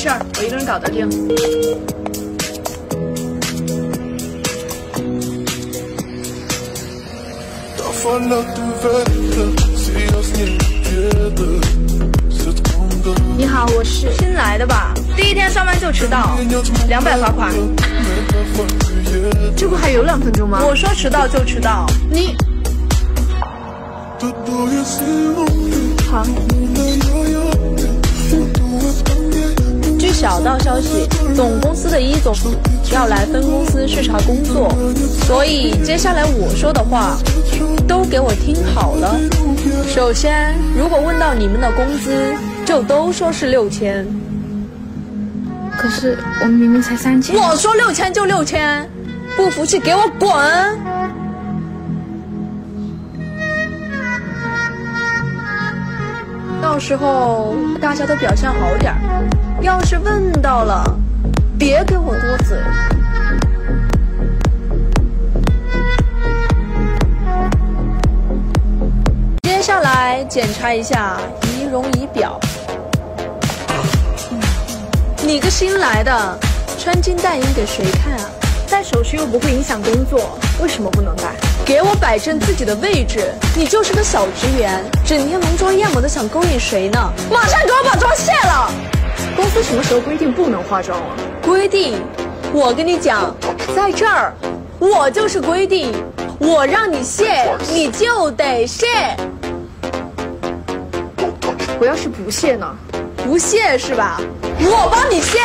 事儿，我一个人搞得定。你好，我是新来的吧？第一天上班就迟到，两百罚款。这不还有两分钟吗？我说迟到就迟到，你。好。据小道消息，总公司的一总要来分公司视察工作，所以接下来我说的话都给我听好了。首先，如果问到你们的工资，就都说是六千。可是我们明明才三千。我说六千就六千，不服气给我滚！到时候大家都表现好点要是问到了，别给我多嘴。接下来检查一下仪容仪表。你个新来的，穿金戴银给谁看啊？戴首饰又不会影响工作，为什么不能戴？给我摆正自己的位置！你就是个小职员，整天浓妆艳抹的，想勾引谁呢？马上给我把妆卸了！公司什么时候规定不能化妆了？规定？我跟你讲，在这儿，我就是规定，我让你卸，你就得卸。我要是不卸呢？不卸是吧？我帮你卸。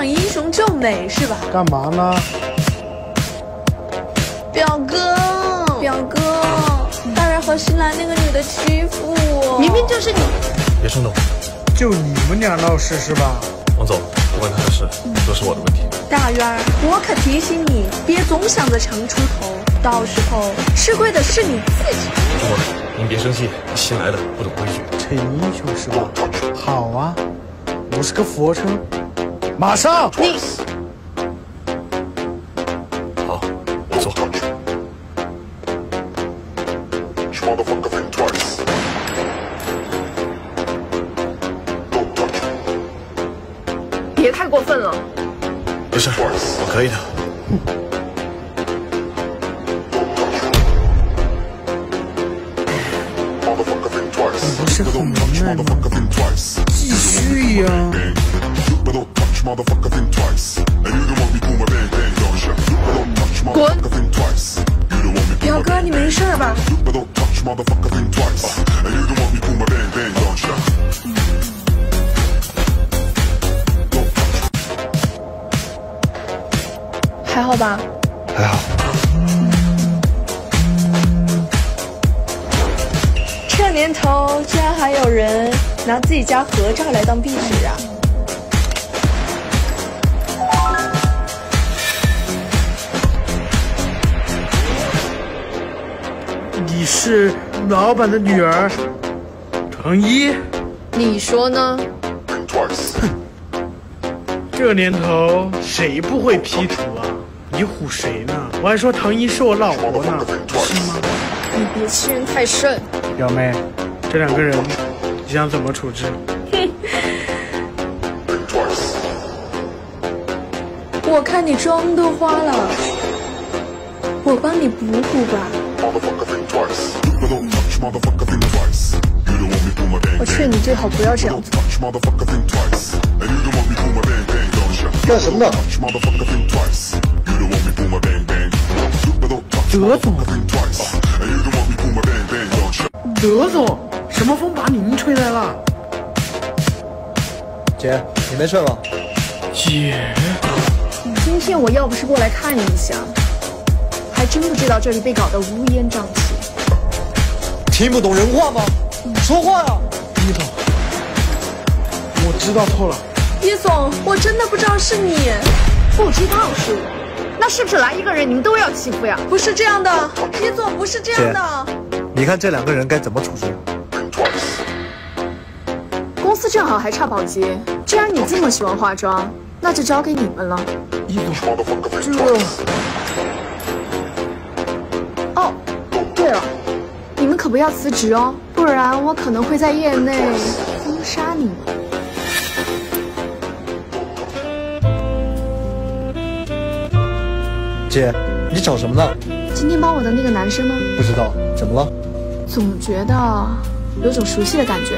想英雄救美是吧？干嘛呢？表哥，表哥，大人和新来那个女的欺负我，明明就是你。别冲动，就你们俩闹事是吧？王总，不关他的事，都是我的问题。大渊，我可提醒你，别总想着强出头，到时候吃亏的是你自己。中文，您别生气，新来的不懂规矩。逞英雄是吧？好啊，我是个俯卧撑，马上。你。好，我做。别太过分了。没事，我可以的。不是很无奈吗？继续呀！滚！表哥，你没事吧？还好吧？还好。这年头，居然还有人拿自己家合照来当壁纸啊！是老板的女儿，藤一。你说呢？这年头谁不会 P 图啊？你唬谁呢？我还说唐一是我老婆呢，是吗？你别欺人太甚。表妹，这两个人你想怎么处置？我看你妆都花了，我帮你补补吧。我劝你最好不要这样做。干什么呢？德总，德总，什么风把您吹来了？姐，你没事吧？姐，今天我要不是过来看你一下，还真不知道这里被搞得乌烟瘴气。听不懂人话吗？说话呀！一总，我知道错了。叶总，我真的不知道是你，不知道是我，那是不是来一个人你们都要欺负呀？不是这样的，叶总不是这样的。你你看这两个人该怎么处置？公司正好还差保洁，既然你这么喜欢化妆，那就交给你们了。一总，这不要辞职哦，不然我可能会在业内封杀你。姐，你找什么呢？今天帮我的那个男生呢？不知道，怎么了？总觉得有种熟悉的感觉。